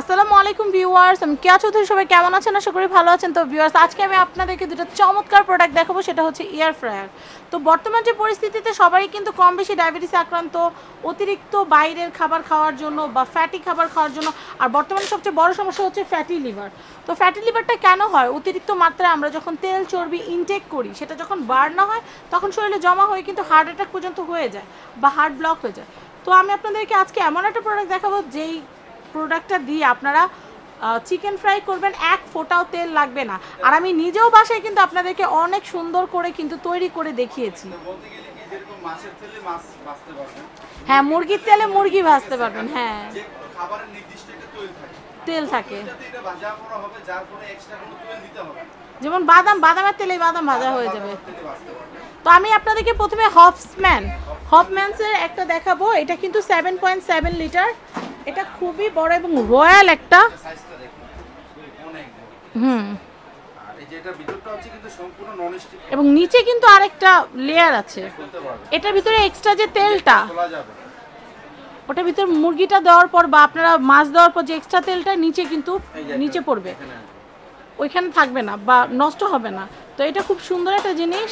আসসালামু আলাইকুম ভিউয়ার্স, আমি কেয়া চৌধুরী, সবাই কেমন আছেন? আশা করি ভালো আছেন। তো ভিউয়ার্স, আজকে আমি আপনাদেরকে দুটো চমৎকার প্রোডাক্ট দেখাবো, সেটা হচ্ছে এয়ার ফ্রায়ার তো বর্তমান যে পরিস্থিতিতে সবাই কিন্তু কম বেশি ডায়াবেটিসে আক্রান্ত, অতিরিক্ত বাইরের খাবার খাওয়ার জন্য বা ফ্যাটি খাবার খাওয়ার জন্য, আর বর্তমানে সবচেয়ে বড় সমস্যা হচ্ছে ফ্যাটি লিভার তো ফ্যাটি লিভারটা কেন হয়? অতিরিক্ত মাত্রায় আমরা যখন তেল, চর্বি ইনটেক করি, সেটা যখন বার্ন না হয়, তখন শরীরে জমা হয়ে কিন্তু হার্ট অ্যাটাক পর্যন্ত হয়ে যায় বা হার্ট ব্লক হয়ে যায়। তো আমি আপনাদেরকে আজকে এমন একটা প্রোডাক্ট দেখাবো, যেই প্রোডাক্টটা দিয়ে আপনারা চিকেন ফ্রাই করবেন এক ফোঁটাও তেল লাগবে না। আর আমি নিজেও বাসায় কিন্তু আপনাদেরকে অনেক সুন্দর করে কিন্তু তৈরি করে দেখিয়েছি। তেলে হ্যাঁ মুরগির তেলে মুরগি ভাজতে পারবেন হ্যাঁ। তৈল থাকে। তেল তেল যেমন বাদাম বাদামের তেলেই বাদাম ভাজা হয়ে যাবে। তো আমি আপনাদেরকে প্রথমে হফসম্যান হফম্যানসের একটা দেখাবো। এটা কিন্তু সেভেন পয়েন্ট সেভেন লিটার এটা খুবই বড় এবং রয়্যাল একটা হুম। এবং নিচে কিন্তু আরেকটা লেয়ার আছে। এটার ভিতরে এক্সট্রা যে তেলটা ওটার ভিতর মুরগিটা দেওয়ার পর বা আপনারা মাছ দেওয়ার পর যে এক্সট্রা তেলটা নিচে কিন্তু নিচে পড়বে। ওইখানে থাকবে না বা নষ্ট হবে না। তো এটা খুব সুন্দর একটা জিনিস।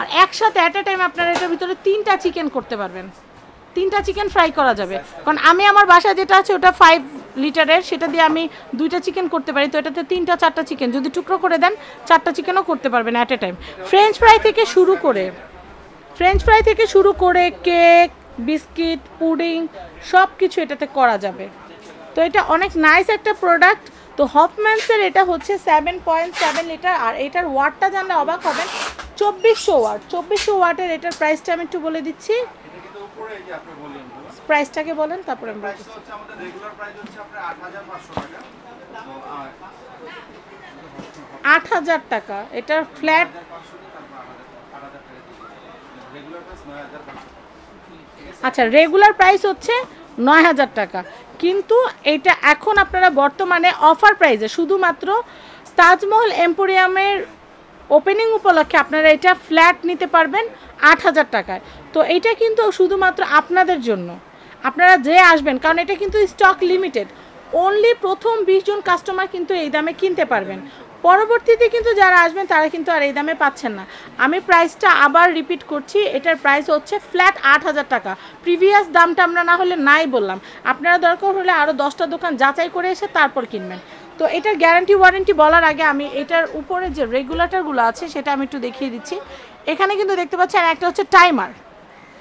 আর একসাথে অ্যাট এ টাইম আপনারা এটার ভিতরে তিনটা চিকেন করতে পারবেন। তিনটা চিকেন ফ্রাই করা যাবে। কারণ আমি আমার বাসায় যেটা আছে ওটা ফাইভ লিটারের সেটা দিয়ে আমি দুইটা চিকেন করতে পারি। তো এটাতে তিনটা, চারটা চিকেন যদি টুকরো করে দেন, চারটা চিকেনও করতে পারবেন at a time French fry থেকে শুরু করে ফ্রেঞ্চ ফ্রাই থেকে শুরু করে কেক বিস্কিট পুডিং সব কিছু এটাতে করা যাবে। তো এটা অনেক নাইস একটা প্রোডাক্ট তো হফম্যান্সের এটা হচ্ছে সেভেন পয়েন্ট সেভেন লিটার আর এটার ওয়াটটা জানলে অবাক হবেন, চব্বিশশো ওয়াট চব্বিশশো ওয়াটের এটার প্রাইসটা আমি একটু বলে দিচ্ছি। উপরে এই যে আপনি বললেন প্রাইসটাকে বলেন তারপরে আমি বলছি। হচ্ছে আমাদের রেগুলার প্রাইস হচ্ছে আপনার আট হাজার টাকা। তো আট হাজার টাকা এটার ফ্ল্যাট আচ্ছা রেগুলার প্রাইস হচ্ছে নয় হাজার টাকা। কিন্তু এটা এখন আপনারা বর্তমানে অফার প্রাইসে শুধুমাত্র তাজমহল এম্পোরিয়ামের ওপেনিং উপলক্ষে আপনারা এটা ফ্ল্যাট নিতে পারবেন আট হাজার টাকায়। তো এটা কিন্তু শুধুমাত্র আপনাদের জন্য। আপনারা যে আসবেন, কারণ এটা কিন্তু স্টক লিমিটেড অনলি প্রথম বিশ জন কাস্টমার কিন্তু এই দামে কিনতে পারবেন। পরবর্তীতে কিন্তু যারা আসবেন, তারা কিন্তু আর এই দামে পাচ্ছেন না। আমি প্রাইসটা আবার রিপিট করছি। এটার প্রাইস হচ্ছে ফ্ল্যাট আট হাজার টাকা। প্রিভিয়াস দামটা আমরা না হলে নাই বললাম। আপনারা দরকার হলে আরও দশটা দোকান যাচাই করে এসে তারপর কিনবেন। তো এটার গ্যারান্টি, ওয়ারেন্টি বলার আগে আমি এটার উপরে যে রেগুলেটারগুলো আছে সেটা আমি একটু দেখিয়ে দিচ্ছি। এখানে কিন্তু দেখতে পাচ্ছেন একটা হচ্ছে টাইমার।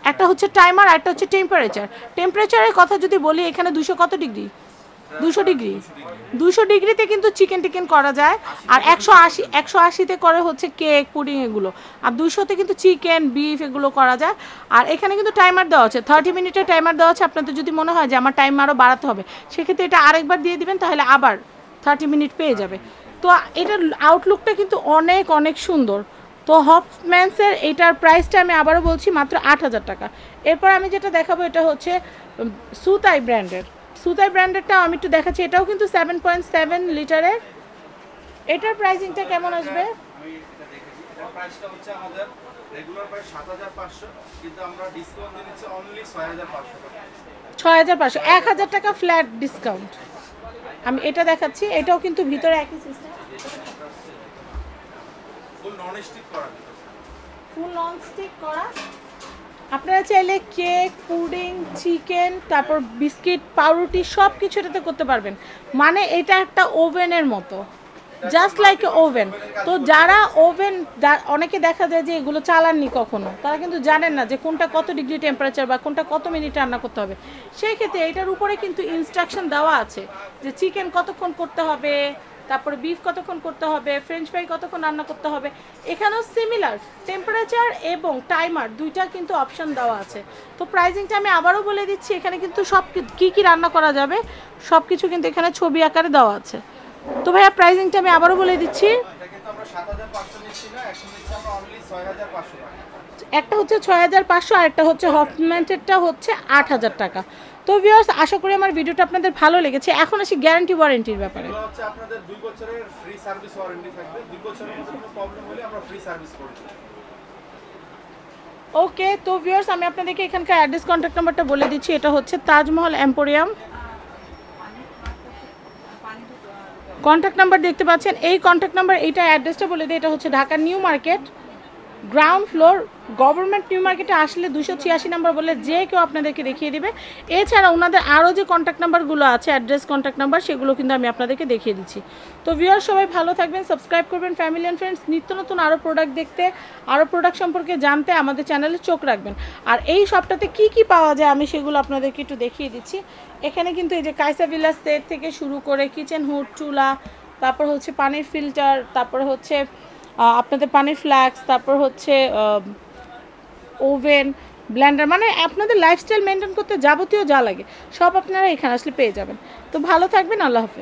একটা হচ্ছে টাইমার আর একটা হচ্ছে টেম্পারেচার। টেম্পারেচারের কথা যদি বলি, এখানে দুশো কত ডিগ্রি? দুশো ডিগ্রি। দুশো ডিগ্রিতে কিন্তু চিকেন টিকেন করা যায়। আর একশো আশি, একশো আশিতে করে হচ্ছে কেক, পুডিং এগুলো। আর দুশোতে কিন্তু চিকেন, বিফ এগুলো করা যায়। আর এখানে কিন্তু টাইমার দেওয়া আছে। থার্টি মিনিটের টাইমার দেওয়া আছে। আপনাদের যদি মনে হয় যে আমার টাইম আরও বাড়াতে হবে, সেক্ষেত্রে এটা আরেকবার দিয়ে দিবেন, তাহলে আবার থার্টি মিনিট পেয়ে যাবে। তো এটার আউটলুকটা কিন্তু অনেক অনেক সুন্দর। তো হফম্যান্সের এটার প্রাইসটা আমি আবারও বলছি মাত্র আট হাজার টাকা। এরপর আমি যেটা দেখাবো এটা হচ্ছে সুতাই ব্র্যান্ডের সুতাই ব্র্যান্ডেরটাও আমি একটু দেখাচ্ছি। এটাও কিন্তু সেভেন পয়েন্ট সেভেন লিটারের। এটার প্রাইসিংটা কেমন আসবে? আমি এটা দেখেছি। এটার প্রাইসটা হচ্ছে আমাদের রেগুলার প্রাইস সাত হাজার পাঁচশো কিন্তু আমরা ডিসকাউন্ট দিচ্ছি অনলি ছয় হাজার পাঁচশো ছয় হাজার পাঁচশো। এক হাজার টাকা ফ্ল্যাট ডিসকাউন্ট আমি এটা দেখাচ্ছি এটাও কিন্তু ভিতরে একই সিস্টেম ফুল নন স্টিক করা ফুল নন স্টিক করা। আপনারা চাইলে কেক পুডিং চিকেন তারপর বিস্কিট পাউরুটি সব কিছু এটাতে করতে পারবেন। মানে এটা একটা ওভেনের মতো। জাস্ট লাইক এ ওভেন তো যারা ওভেন অনেকে দেখা যায় যে এগুলো চালাননি কখনো, তারা কিন্তু জানেন না যে কোনটা কত ডিগ্রি টেম্পারেচার বা কোনটা কত মিনিট রান্না করতে হবে। সেই ক্ষেত্রে এটার উপরে কিন্তু ইনস্ট্রাকশন দেওয়া আছে যে চিকেন কতক্ষণ করতে হবে, তারপরে বিফ কতক্ষণ করতে হবে ফ্রেঞ্চ ফ্রাই কতক্ষণ রান্না করতে হবে। এখানেও সিমিলার টেম্পারেচার এবং টাইমার দুইটা কিন্তু অপশান দেওয়া আছে। তো প্রাইজিংটা আমি আবারও বলে দিচ্ছি, এখানে কিন্তু সব কী কী রান্না করা যাবে সব কিছু কিন্তু এখানে ছবি আকারে দেওয়া আছে। তো ভাইয়া প্রাইজিংটা আমি আবারও বলে দিচ্ছি। একটা হচ্ছে ছয় হাজার পাঁচশো আর একটা হচ্ছে হফম্যান্টেরটা হচ্ছে আট হাজার টাকা। তো ভিউয়ার্স আশা করি আমার ভিডিওটা আপনাদের ভালো লেগেছে। এখন আসি গ্যারান্টি ওয়ারেন্টির ব্যাপারে। হচ্ছে আপনাদের দুই বছরের ফ্রি সার্ভিস ওয়ারেন্টি থাকবে। দুই বছরের মধ্যে কোনো প্রবলেম হলে আমরা ফ্রি সার্ভিস করে ওকে তো ভিউয়ার্স আমি আপনাদেরকে এখানকার অ্যাড্রেস কন্ট্যাক্ট নাম্বারটা বলে দিচ্ছি। এটা হচ্ছে তাজমহল এম্পোরিয়াম কন্ট্যাক্ট নাম্বার দেখতে পাচ্ছেন। এই কন্ট্যাক্ট নাম্বার এইটা অ্যাড্রেসটা বলে দিই এটা হচ্ছে Dhaka new market. Ground floor government new মার্কেটে আসলে দুশো ছিয়াশি নাম্বার বলে যে কেউ আপনাদেরকে দেখিয়ে দিবে। এছাড়া ওনাদের আরও যে কন্ট্যাক্ট নাম্বারগুলো আছে অ্যাড্রেস কন্ট্যাক্ট নাম্বার সেগুলো কিন্তু আমি আপনাদেরকে দেখিয়ে দিচ্ছি। তো ভিউয়ার সবাই ভালো থাকবেন সাবস্ক্রাইব করবেন ফ্যামিলি অ্যান্ড ফ্রেন্ডস নিত্য নতুন আরও প্রোডাক্ট দেখতে, আরও প্রোডাক্ট সম্পর্কে জানতে আমাদের চ্যানেলে চোখ রাখবেন। আর এই শপটাতে কি কি পাওয়া যায় আমি সেগুলো আপনাদেরকে একটু দেখিয়ে দিচ্ছি। এখানে কিন্তু এই যে কাইসা ভিলাস থেকে শুরু করে কিচেন হুড চুলা, তারপর হচ্ছে পানির ফিল্টার তারপর হচ্ছে আপনাদের পানির ফ্ল্যাক্স তারপর হচ্ছে ওভেন, ব্ল্যান্ডার মানে আপনাদের লাইফস্টাইল মেনটেন করতে যাবতীয় যা লাগে, সব আপনারা এখানে আসলে পেয়ে যাবেন। তো ভালো থাকবেন, আল্লাহ হাফেজ।